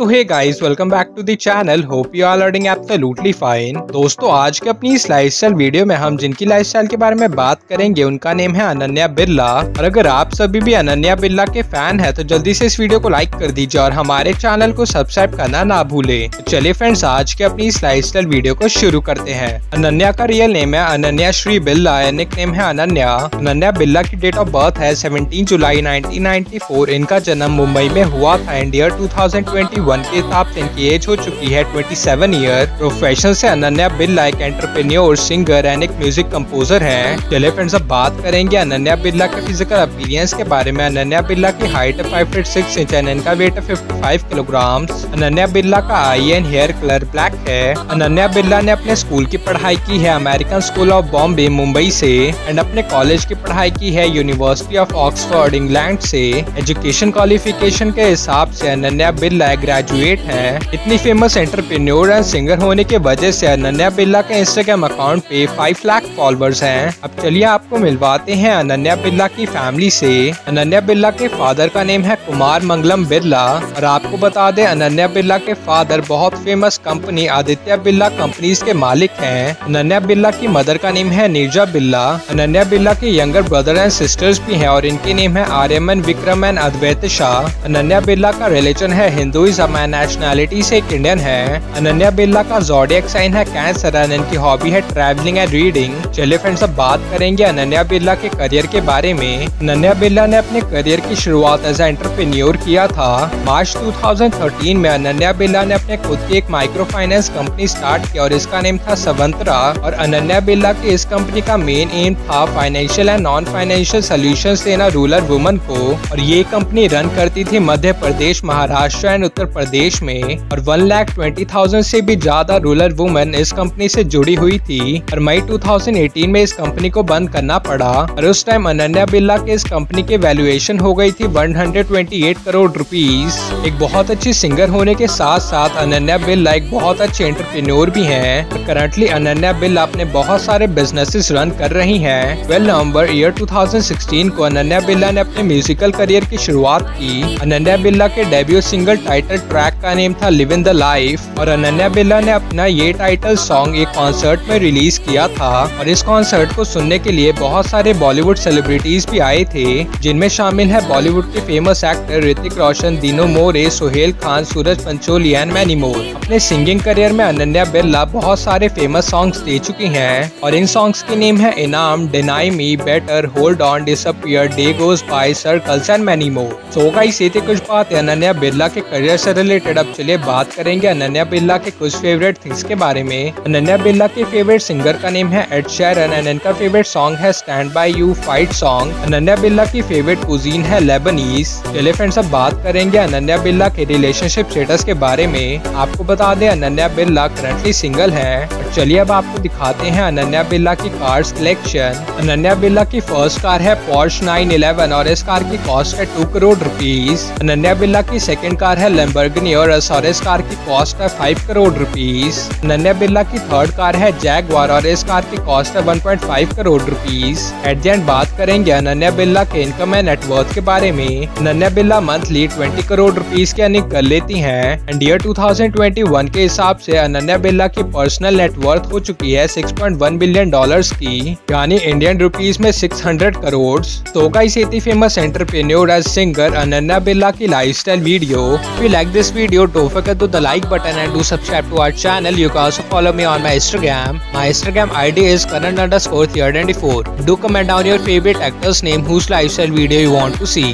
तो hey guys welcome back to the channel hope you are learning absolutely fine दोस्तों, आज के अपनी इस लाइफस्टाइल वीडियो में हम जिनकी लाइफस्टाइल के बारे में बात करेंगे, उनका नेम है अनन्या बिरला। और अगर आप सभी भी अनन्या बिरला के फ़ैन है तो जल्दी से इस वीडियो को लाइक कर दीजिए और हमारे चैनल को सब्सक्राइब करना ना भूले। तो चलिए फ्रेंड्स आज के अपनी इस लाइफस्टाइल वीडियो को शुरू करते हैं। अनन्या का रियल नेम है अनन्या श्री बिरला निक नेम है अनन्या। अनन्या बिरला की डेट ऑफ़ बर्थ है सेवनटीन जुलाई नाइनटीन इनका जन्म मुंबई में हुआ था इंडिया ईयर वन के हिसाब से इनकी एज हो चुकी है 27 ईयर प्रोफेशन से अनन्या बिरला एक एंटरप्रेन्योर सिंगर एंड एक म्यूज़िक कंपोजर है. चले फ्रेंड्स अब बात करेंगे अनन्या बिरला के फ़िज़िकल अपीरियंस के बारे में। अनन्या बिरला की height five feet six inch and इनका वेट है fifty five kilogram Ananya Birla का eye and hair colour black है। अनन्या बिरला ने अपने स्कूल की पढ़ाई की है American school of Bombay Mumbai से एंड अपने कॉलेज की पढ़ाई की है यूनिवर्सिटी ऑफ़ ऑक्सफोर्ड इंग्लैंड से। एजुकेशन क्वालिफिकेशन के हिसाब से अनन्या बिरला ग्रेजुएट ग्रेट है। इतनी फ़ेमस एंटरप्रेन्योर एंड सिंगर होने की वजह से अनन्या बिरला के इंस्टाग्राम अकाउंट पे फाइव लाख फॉलोअर्स हैं। अब चलिए आपको मिलवाते हैं अनन्या बिरला की फैमिली से। अनन्या बिरला के फादर का नेम है कुमार मंगलम बिरला। और आपको बता दें, अनन्या बिरला के फादर बहुत famous company Aditya Birla companies के मालिक हैं। अनन्या बिरला की मदर का नेम है नीरजा बिरला। अनन्या बिरला के यंगर ब्रदर एंड सिस्टर्स भी हैं और इनके नेम है आर्यमन, विक्रम एंड अद्वैत शाह। अनन्या बिरला का रिलेशन है हिंदुइज्म एंड नेशनैलिटी से एक इंडियन है। अनन्या बिरला का जोडियक साइन है कैंसर एंड इनकी हॉबी है ट्रैवलिंग एंड रीडिंग चलिए फ्रेंड्स अब बात करेंगे अनन्या बिरला के करियर के बारे में। अनन्या बिरला ने अपने करियर की शुरुआत एज एंटरप्रेन्योर किया था। मार्च 2013 में अनन्या बिरला ने अपने खुद की एक माइक्रो फाइनेंस कंपनी स्टार्ट किया और इसका नेम था सवंतरा और अनन्या बिरला की इस कंपनी का मेन एम था financial and non financial solution देना रूरल वुमन को। और ये कंपनी रन करती थी मध्य प्रदेश, महाराष्ट्र एंड उत्तर प्रदेश में और वन लाख ट्वेंटी थाउज़ेंड से भी ज़्यादा रूरल वुमेन इस कंपनी से जुड़ी हुई थी। और मई 2018 में इस कंपनी को बंद करना पड़ा। और उस टाइम अनन्या बिरला के इस कंपनी की वैल्यूएशन हो गई थी 128 करोड़ रुपीस एक बहुत अच्छी सिंगर होने के साथ साथ अनन्या बिरला एक बहुत अच्छे एंटरप्रेन्योर भी है। करंटली अनन्या बिरला अपने बहुत सारे बिजनेसेस रन कर रही हैं। वेल नवंबर ईयर 2016 को अनन्या बिरला ने अपने म्यूजिकल करियर की शुरुआत की। अनन्या बिरला के डेब्यू सिंगल टाइटल ट्रैक का नेम था लिव इन द लाइफ और अनन्या बिरला ने अपना ये टाइटल सॉन्ग एक कॉन्सर्ट में रिलीज़ किया था और इस कॉन्सर्ट को सुनने के लिए बहुत सारे बॉलीवुड सेलिब्रिटीज भी आए थे, जिनमें शामिल है बॉलीवुड के famous actor Hrithik Roshan Dino Morea Sohail Khan Suraj Pancholi and many more अपने सिंगिंग करियर में अनन्या बिरला बहुत सारे फ़ेमस सॉन्ग्स दे चुकी हैं और इन सॉन्ग्स के नेम है इनाम deny me better hold on disappear day goes by circles and many more so guys ये थे कुछ बात अनन्या बिरला के करियर से रिलेटेड अब चलिए बात करेंगे अनन्या बिरला के कुछ फेवरेट थिंग्स के बारे में। अनन्या बिरला के फेवरेट सिंगर का नेम है एड शेरन एंड इनका फेवरेट सॉन्ग है stand by you fight song Ananya Birla की फेवरेट कुजीन है लेबनीज चलिए फ्रेंड्स अब बात करेंगे अनन्या बिरला के रिलेशनशिप स्टेटस के बारे में। आपको बता दें, अनन्या बिरला करंटली सिंगल है। चलिए अब आपको दिखाते हैं अनन्या बिरला की कार कलेक्शन अनन्या बिरला की फ़र्स्ट कार है पॉर्श 911 और इस कार की कॉस्ट है टू करोड़ रुपीज़ अनन्या बिरला की सेकेंड कार है लेम्बर्गनी और एसआरएस कार की कॉस्ट है फाइव करोड़ रुपीज़ नन्या बिरला की थर्ड कार है जैगवार और इस कार की कॉस्ट है one point five crore rupees at the end बात करेंगे अनन्या बिरला के इनकम एंड नेटवर्थ के बारे में. Ananya Birla monthly twenty crore rupees के अर्निंग कर लेती है एंड ईयर टू के हिसाब से अनन्या बिरला की पर्सनल नेटवर्थ हो चुकी है 6.1 बिलियन डॉलर्स की, यानी इंडियन रुपीस में 600 करोड़ तो का इसी famous entrepreneur as singer Ananya Birla की lifestyle video if you like this video don't forget to the like button and do subscribe to our channel. You can also follow me on my instagram. My instagram id is karan underscore 24 do comment down your favorite actor's name whose lifestyle video you want to see